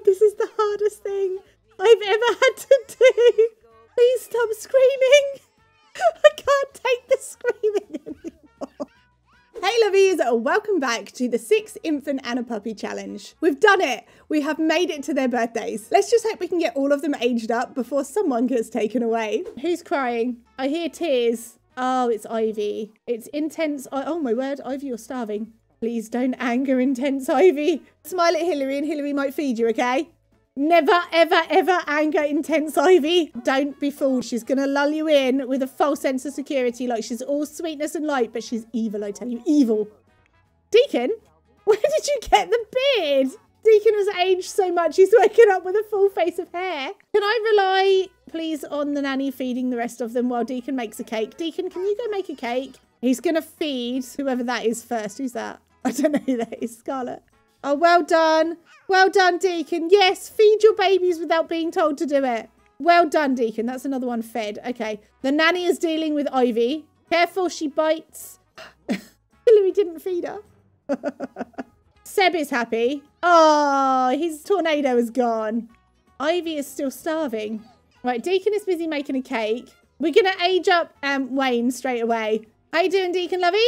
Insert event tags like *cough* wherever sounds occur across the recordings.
god, this is the hardest thing I've ever had to do. Please stop screaming. I can't take the screaming anymore. Hey lovies, welcome back to the Six Infant and a Puppy Challenge. We've done it. We have made it to their birthdays. Let's just hope we can get all of them aged up before someone gets taken away. Who's crying? I hear tears. Oh, it's Ivy. It's intense. Oh my word, Ivy, you're starving. Please don't anger intense Ivy. Smile at Hillary and Hillary might feed you, okay? Never, ever, ever anger intense Ivy. Don't be fooled. She's going to lull you in with a false sense of security like she's all sweetness and light, but she's evil, I tell you. Evil. Deacon, *laughs* where did you get the beard? Deacon has aged so much, he's waking up with a full face of hair. Can I rely, please, on the nanny feeding the rest of them while Deacon makes a cake? Deacon, can you go make a cake? He's going to feed whoever that is first. Who's that? *laughs* I don't know who that is. Scarlet. Oh, well done. Well done, Deacon. Yes, feed your babies without being told to do it. Well done, Deacon. That's another one fed. Okay. The nanny is dealing with Ivy. Careful, she bites. *laughs* Hillary didn't feed her. *laughs* Seb is happy. Oh, his tornado is gone. Ivy is still starving. Right, Deacon is busy making a cake. We're going to age up um, Wayne straight away. How you doing, Deacon Lovey?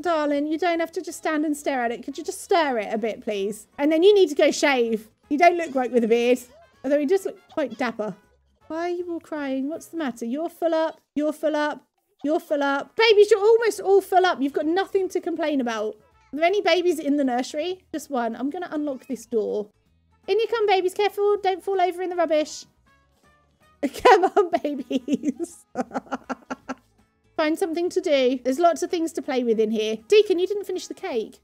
Darling, you don't have to just stand and stare at it. Could you just stir it a bit, please? And then you need to go shave. You don't look right with a beard. Although he does look quite dapper. Why are you all crying? What's the matter? You're full up. You're full up. You're full up. Babies, you're almost all full up. You've got nothing to complain about. Are there any babies in the nursery? Just one. I'm going to unlock this door. In you come, babies. Careful. Don't fall over in the rubbish. *laughs* Come on, babies. *laughs* Find something to do. There's lots of things to play with in here. Deacon, you didn't finish the cake.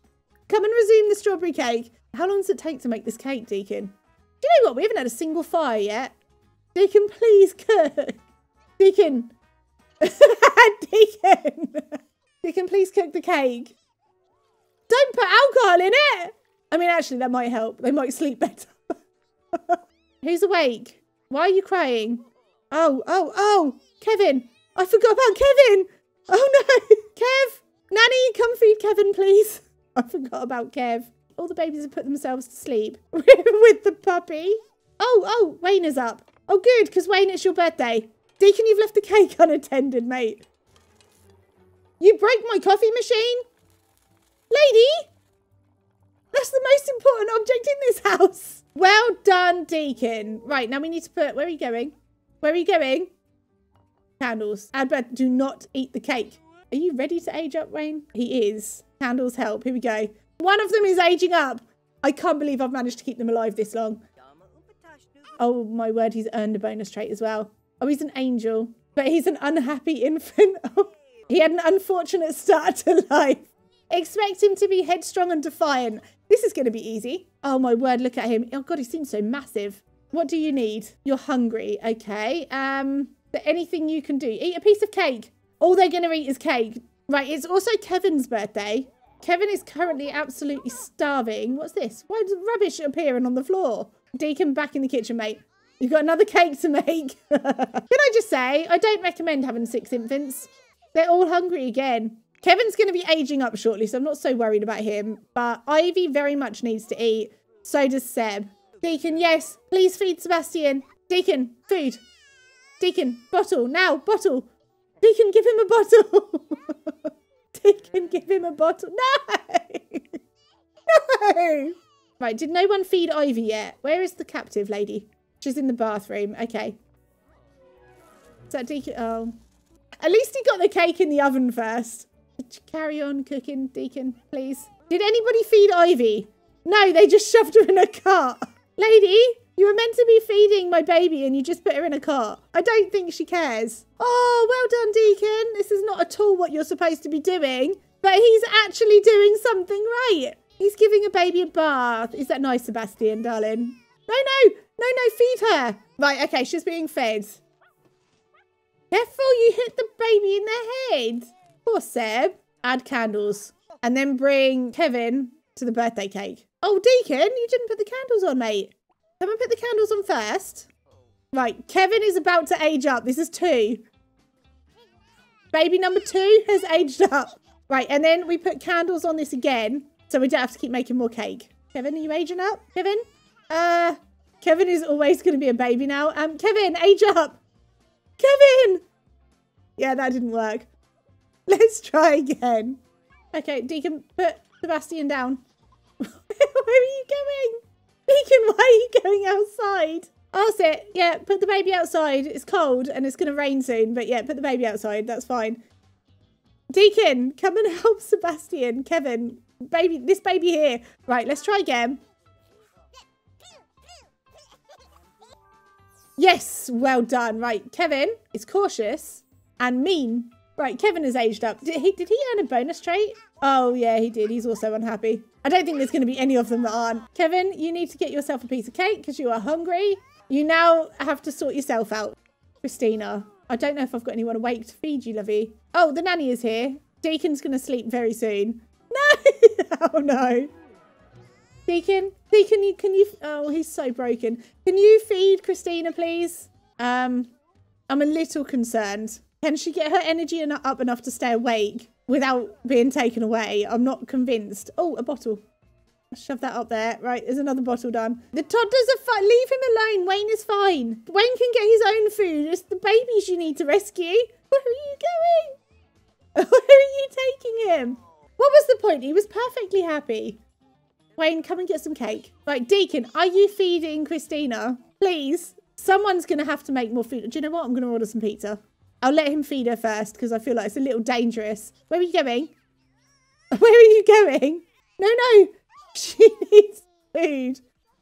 Come and resume the strawberry cake. How long does it take to make this cake, Deacon? Do you know what? We haven't had a single fire yet. Deacon, please cook. Deacon. *laughs* Deacon. Deacon, please cook the cake. Don't put alcohol in it. I mean, actually, that might help. They might sleep better. *laughs* Who's awake? Why are you crying? Oh, oh, oh, Kevin. I forgot about Kevin. Oh no, Kev. Nanny, come feed Kevin, please. I forgot about Kev. All the babies have put themselves to sleep *laughs* with the puppy. Oh, oh, Wayne is up. Oh, good, because Wayne, it's your birthday. Deacon, you've left the cake *laughs* unattended, mate. You broke my coffee machine? Lady? That's the most important object in this *laughs* house. Well done, Deacon. Right, now we need to put... Where are you going? Where are you going? Candles. Adbert, do not eat the cake. Are you ready to age up, Wayne? He is. Candles help. Here we go. One of them is aging up. I can't believe I've managed to keep them alive this long. Oh my word, he's earned a bonus trait as well. Oh, he's an angel. But he's an unhappy infant. *laughs* he had an unfortunate start to life. Expect him to be headstrong and defiant. This is going to be easy. Oh my word, look at him. Oh god, he seems so massive. What do you need? You're hungry. Okay. Um, but anything you can do. Eat a piece of cake. All they're going to eat is cake. Right, it's also Kevin's birthday. Kevin is currently absolutely starving. What's this? Why is rubbish appearing on the floor? Deacon, back in the kitchen, mate. You've got another cake to make. *laughs* Can I just say, I don't recommend having six infants. They're all hungry again. Kevin's going to be aging up shortly, so I'm not so worried about him. But Ivy very much needs to eat. So does Seb. Deacon, yes. Please feed Sebastian. Deacon, food. Deacon, bottle, now, bottle. Deacon, give him a bottle. *laughs* Deacon, give him a bottle. No! *laughs* no! Right, did no one feed Ivy yet? Where is the captive lady? She's in the bathroom. Okay. Is that Deacon? Oh. At least he got the cake in the oven first. Carry on cooking, Deacon, please. Did anybody feed Ivy? No, they just shoved her in a cart. Lady, you were meant to be feeding my baby and you just put her in a cart. I don't think she cares. Oh, well done, Deacon. This is not at all what you're supposed to be doing. But he's actually doing something right. He's giving a baby a bath. Is that nice, Sebastian, darling? No, no, no, no, feed her. Right, okay, she's being fed. Careful, you hit the baby in the head. Poor Seb. Add candles. And then bring Kevin to the birthday cake. Oh, Deacon, you didn't put the candles on, mate. Someone put the candles on first. Right, Kevin is about to age up. This is two. Baby number two has aged up. Right, and then we put candles on this again. So we don't have to keep making more cake. Kevin, are you aging up? Kevin? Uh, Kevin is always going to be a baby now. Um, Kevin, age up. Kevin! Yeah, that didn't work. *laughs* Let's try again. Okay, Deacon, put Sebastian down. *laughs* Where are you going? Deacon, *laughs* why are you going outside? Ask it. Yeah, put the baby outside. It's cold and it's going to rain soon. But yeah, put the baby outside. That's fine. Deacon, come and *laughs* help Sebastian. Kevin, baby, this baby here. Right, let's try again. Yes, well done. Right, Kevin is cautious and mean. Right, Kevin has aged up. Did he, did he earn a bonus trait? Oh, yeah, he did. He's also unhappy. I don't think there's going to be any of them that aren't. Kevin, you need to get yourself a piece of cake because you are hungry. You now have to sort yourself out. Christina, I don't know if I've got anyone awake to feed you, Lovey. Oh, the nanny is here. Deacon's going to sleep very soon. *laughs* No! oh, no. Deacon, Deacon, you, can you... Oh, he's so broken. Can you feed Christina, please? Um, I'm a little concerned. Can she get her energy up enough to stay awake without being taken away? I'm not convinced. Oh, a bottle. Shove that up there. Right, there's another bottle done. The toddlers are fine. Leave him alone. Wayne is fine. Wayne can get his own food. It's the babies you need to rescue. Where are you going? *laughs* Where are you taking him? What was the point? He was perfectly happy. Wayne, come and get some cake. Right, Deacon, are you feeding Christina? Please. Someone's going to have to make more food. Do you know what? I'm going to order some pizza. I'll let him feed her first because I feel like it's a little dangerous. Where are you going? *laughs* Where are you going? No, no. *laughs* She needs food.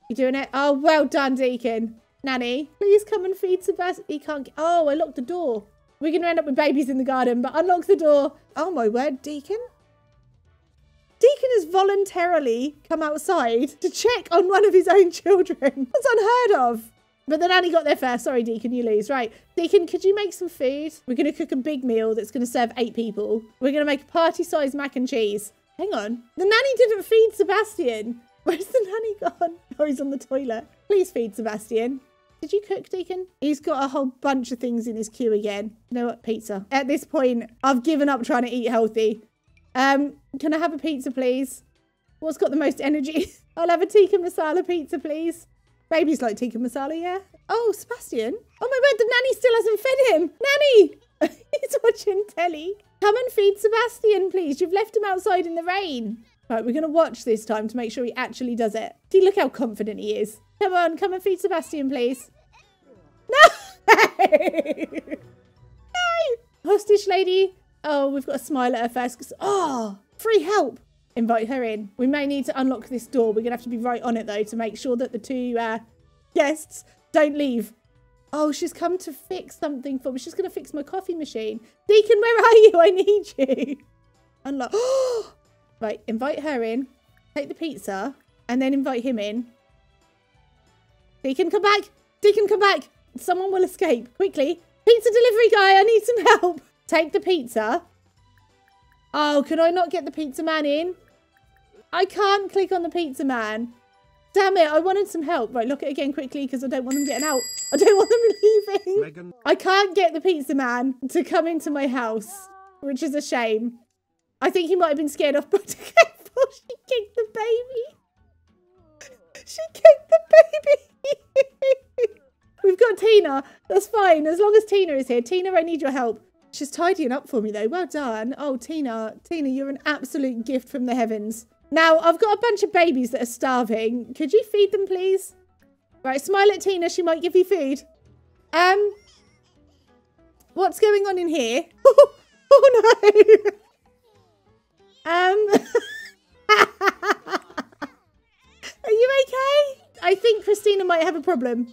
You doing it? Oh, well done, Deacon. Nanny, please come and feed Sebastian. He can't get... Oh, I locked the door. We're going to end up with babies in the garden, but unlock the door. Oh, my word, Deacon. Deacon has voluntarily come outside to check on one of his own *laughs* children. That's unheard of. But the nanny got there first. Sorry, Deacon, you lose. Right. Deacon, could you make some food? We're going to cook a big meal that's going to serve eight people. We're going to make a party-sized mac and cheese. Hang on. The nanny didn't feed Sebastian. *laughs* Where's the nanny gone? *laughs* Oh, he's on the toilet. Please feed Sebastian. Did you cook, Deacon? He's got a whole bunch of things in his queue again. You know what? Pizza. At this point, I've given up trying to eat healthy. Um, can I have a pizza, please? What's got the most energy? *laughs* I'll have a tikka masala pizza, please. Babies like tikka masala, yeah? Oh, Sebastian. Oh my word, the nanny still hasn't fed him. Nanny! *laughs* He's watching telly. Come and feed Sebastian, please. You've left him outside in the rain. Right, we're going to watch this time to make sure he actually does it. See, look how confident he is. Come on, come and feed Sebastian, please. No! *laughs* no! Hostage lady. Oh, we've got a smile at her first. Oh, ah, free help. Invite her in. We may need to unlock this door. We're going to have to be right on it, though, to make sure that the two uh, guests don't leave. Oh, she's come to fix something for me. She's going to fix my coffee machine. Deacon, where are you? I need you. Unlock. *gasps* right, invite her in. Take the pizza. And then invite him in. Deacon, come back. Deacon, come back. Someone will escape. Quickly. Pizza delivery guy, I need some help. Take the pizza. Oh, can I not get the pizza man in? I can't click on the pizza man. Damn it, I wanted some help. Right, look at it again quickly because I don't want them getting out. I don't *laughs* want them leaving. Megan. I can't get the pizza man to come into my house, which is a shame. I think he might have been scared off but *laughs* she kicked the baby. *laughs* She kicked the baby. We've got Tina. That's fine. As long as Tina is here. Tina, I need your help. She's tidying up for me though. Well done. Oh, Tina. Tina, you're an absolute gift from the heavens. Now, I've got a bunch of babies that are starving. Could you feed them, please? Right, smile at Tina. She might give you food. Um, what's going on in here? *laughs* Oh, oh no. *laughs* um, *laughs* are you okay? I think Christina might have a problem.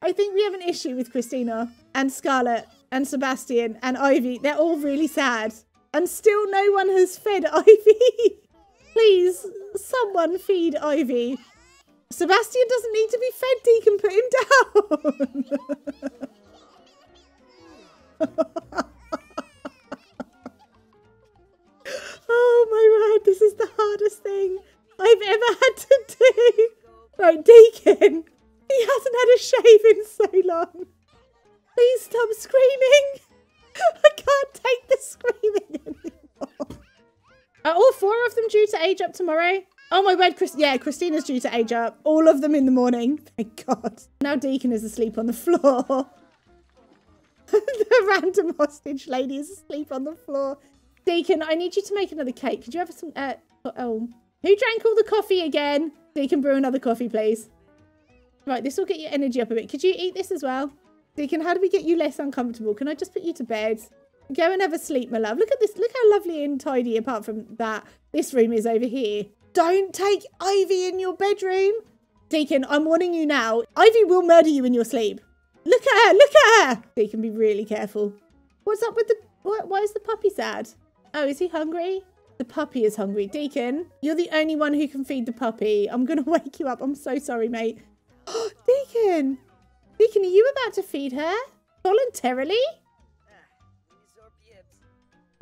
I think we have an issue with Christina and Scarlett and Sebastian and Ivy. They're all really sad. And still no one has fed *laughs* Ivy. Please, someone feed Ivy. Sebastian doesn't need to be fed, Deacon. Put him down. *laughs* oh my word, this is the hardest thing I've ever had to do. Right, Deacon. He hasn't had a shave in so long. Please stop screaming. *laughs* I can't take the screaming anymore. Are all four of them due to age up tomorrow? Oh my word, Chris. Yeah, Christina's due to age up. All of them in the morning. Thank God. Now Deacon is asleep on the floor. *laughs* the random hostage lady is asleep on the floor. Deacon, I need you to make another cake. Could you have some... Uh, oh. Who drank all the coffee again? Deacon, brew another coffee, please. Right, this will get your energy up a bit. Could you eat this as well? Deacon, how do we get you less uncomfortable? Can I just put you to bed? Go and have a sleep, my love. Look at this. Look how lovely and tidy, apart from that, this room is over here. Don't take Ivy in your bedroom. Deacon, I'm warning you now. Ivy will murder you in your sleep. Look at her. Look at her. Deacon, be really careful. What's up with the... Why, why is the puppy sad? Oh, is he hungry? The puppy is hungry. Deacon, you're the only one who can feed the puppy. I'm going *laughs* to wake you up. I'm so sorry, mate. *gasps* Deacon. Deacon, are you about to feed her? Voluntarily?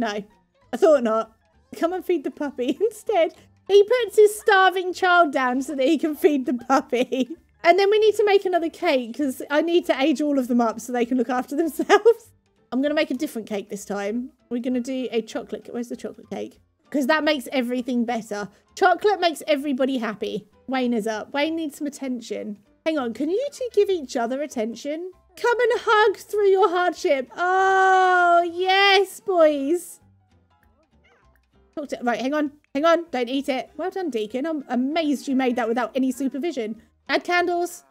No, I thought not. Come and feed the puppy. *laughs* Instead, he puts his starving child down so that he can feed the puppy. *laughs* And then we need to make another cake because I need to age all of them up so they can look after *laughs* themselves. I'm going to make a different cake this time. We're going to do a chocolate. Where's the chocolate cake? Because that makes everything better. Chocolate makes everybody happy. Wayne is up. Wayne needs some attention. Hang on. Can you two give each other attention? Come and hug through your hardship. Oh, yes, boys. Talk to, right, hang on. Hang on. Don't eat it. Well done, Deacon. I'm amazed you made that without any supervision. Add candles.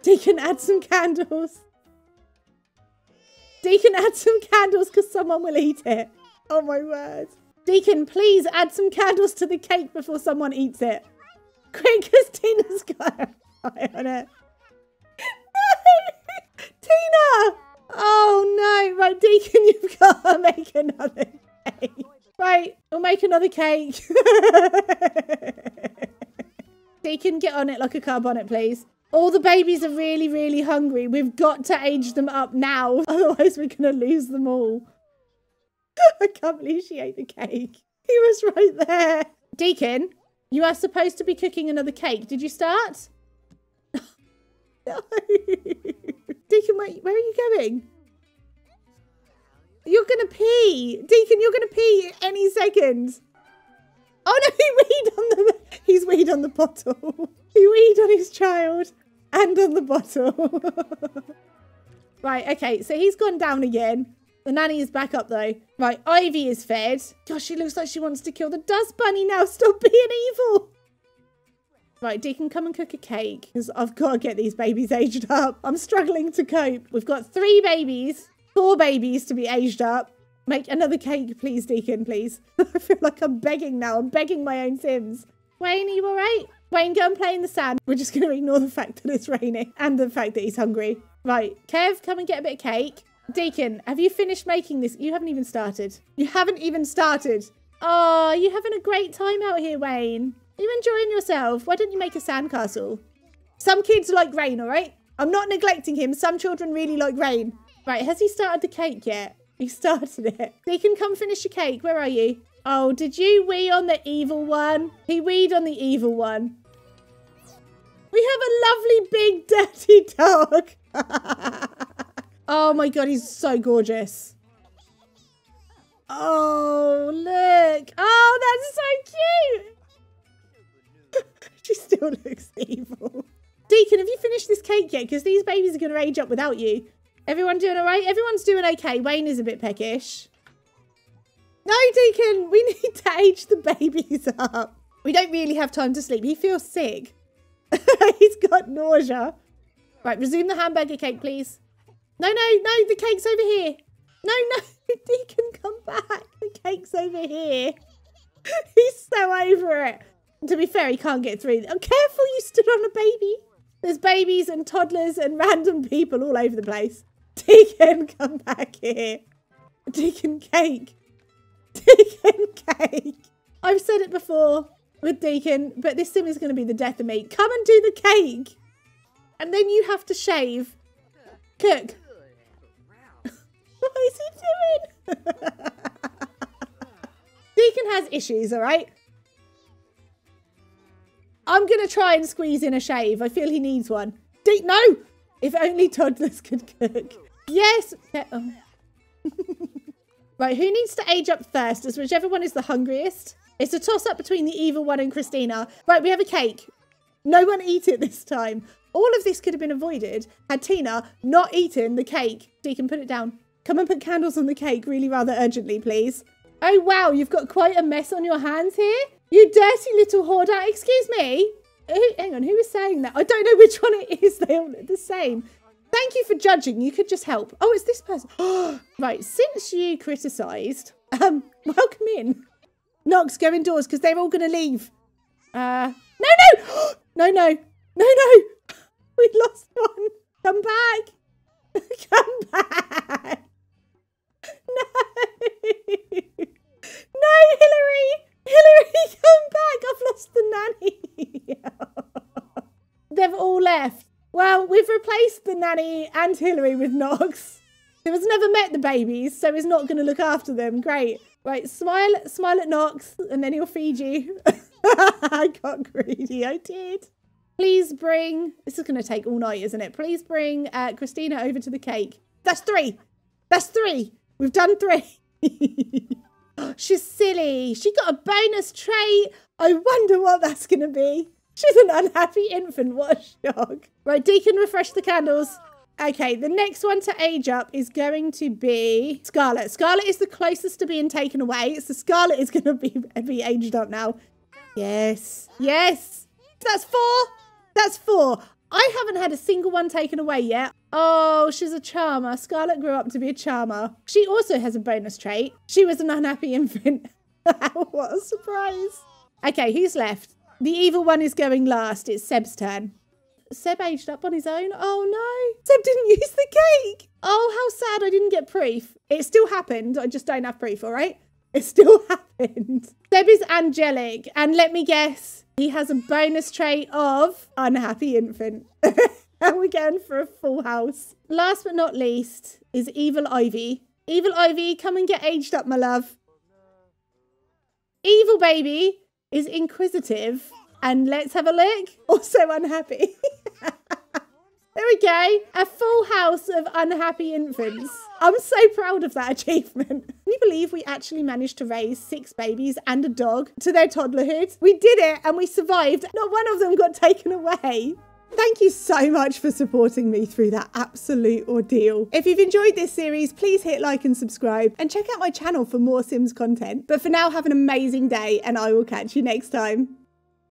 Deacon, add some candles. Deacon, add some candles because someone will eat it. Oh, my word. Deacon, please add some candles to the cake before someone eats it. Quick, because Tina's got eye on it. Tina! Oh no, right, Deacon, you've *laughs* got to make another cake. Right, we'll make another cake. *laughs* Deacon, get on it like a carb on it, please. All the babies are really, really hungry. We've got to age them up now. *laughs* Otherwise, we're going to lose them all. I can't believe she ate the cake. He was right there. Deacon, you are supposed to be cooking another cake. Did you start? *laughs* Deacon, where, where are you going? You're going to pee. Deacon, you're going to pee any second. Oh no, *laughs* he weed on the he's weed on the bottle. *laughs* He weed on his child and on the bottle. right, okay, so he's gone down again. The nanny is back up though. Right, Ivy is fed. Gosh, she looks like she wants to kill the dust bunny now. Stop being evil. Right, Deacon, come and cook a cake because I've got to get these babies aged up. I'm struggling to cope. We've got three babies, four babies to be aged up. Make another cake, please, Deacon, please. *laughs* I feel like I'm begging now. I'm begging my own Sims. Wayne, are you all right? Wayne, go and play in the sand. We're just going to ignore the fact that it's raining and the fact that he's hungry. Right, Kev, come and get a bit of cake. Deacon, have you finished making this? You haven't even started. You haven't even started. Oh, you're having a great time out here, Wayne. Are you enjoying yourself? Why don't you make a sandcastle? Some kids like rain, all right? I'm not neglecting him. Some children really like rain. Right, has he started the cake yet? He *laughs* started it. He can come finish your cake. Where are you? Oh, did you wee on the evil one? He weed on the evil one. We have a lovely big *laughs* dirty dog. *laughs* oh my god, he's so gorgeous. Oh, look. Oh, that's so cute. *laughs* she still looks evil. Deacon, have you finished this cake yet? Because these babies are going to age up without you. Everyone doing all right? Everyone's doing okay. Wayne is a bit peckish. No, Deacon, we *laughs* need to age the babies up. We don't really have time to sleep. He feels sick. *laughs* He's got nausea. Right, resume the hamburger cake, please. No, no, no, the cake's over here. No, no, Deacon, come back. The cake's over here. He's so over it. To be fair, he can't get through. Oh, careful, you stood on a baby. There's babies and toddlers and *laughs* random people all over the place. Deacon, come back here. Deacon cake. *laughs* Deacon cake. I've said it before with Deacon, but this sim is going to be the death of me. Come and do the cake. And then you have to shave. Cook. *laughs* what is he doing? Deacon has issues, all right? I'm going to try and squeeze in a shave. I feel he needs one. De no! If only toddlers *laughs* could cook. Yes. Oh. *laughs* right, who needs to age up first? As whichever one is the hungriest. It's a toss up between the evil one and Christina. Right, we have a cake. No one eat it this time. All of this could have been avoided had Tina not eaten the cake. Deacon, put it down. Come and put candles on the cake really rather urgently, please. Oh, wow, you've got quite a mess on your hands here. You dirty little hoarder. Excuse me. hang on, who was saying that? I don't know which one it is. *laughs* They all look the same. Thank you for judging. You could just help. Oh, it's this person. *gasps* right, since you criticised, um, *laughs* welcome in. Knox, go indoors because they're all going to leave. Uh, no, no, *gasps* no, no, no, no. *laughs* We lost one. Come back. Come back. No. No, Hillary. Hillary, *laughs* come back. I've lost the nanny. *laughs* They've all left. Well, we've replaced the nanny and Hillary with Knox. Who has never met the babies, so is not going to look after them. Great. Right, smile, smile at Knox, and then he'll feed you. *laughs* I got greedy, I did. Please bring, this is going to take all night, isn't it? Please bring uh, Christina over to the cake. That's three. That's three. We've done three. *gasps* She's silly. She got a bonus trait. I wonder what that's going to be. She's an unhappy infant. What a shock. Right, Deacon, refresh the candles. Okay, the next one to age up is going to be Scarlet. Scarlet is the closest to being taken away. So Scarlet is going to be, be aged up now. Yes. Yes. That's four. That's four. I haven't had a single one taken away yet. Oh, she's a charmer. Scarlet grew up to be a charmer. She also has a bonus trait. She was an unhappy *laughs* infant. what a surprise. Okay, who's left? The evil one is going last. It's Seb's turn. Seb aged up on his own. Oh no. Seb didn't *laughs* use the cake. Oh, how sad I didn't get proof. It still happened. I just don't have proof, all right? It still *laughs* happened. Seb is angelic. And let me guess, he has a bonus trait of unhappy infant. And we're going for a full house. Last but not least is Evil Ivy. Evil Ivy, come and get aged up, my love. Evil Baby is inquisitive and let's have a look. *laughs* Also unhappy. *laughs* there we go. A full house of unhappy infants. I'm so proud of that *laughs* achievement. Can you believe we actually managed to raise six babies and a dog to their toddlerhood? We did it and we survived. Not one of them got taken away. Thank you so much for supporting me through that absolute ordeal. If you've enjoyed this series, please hit like and subscribe and check out my channel for more Sims content. But for now, have an amazing day and I will catch you next time.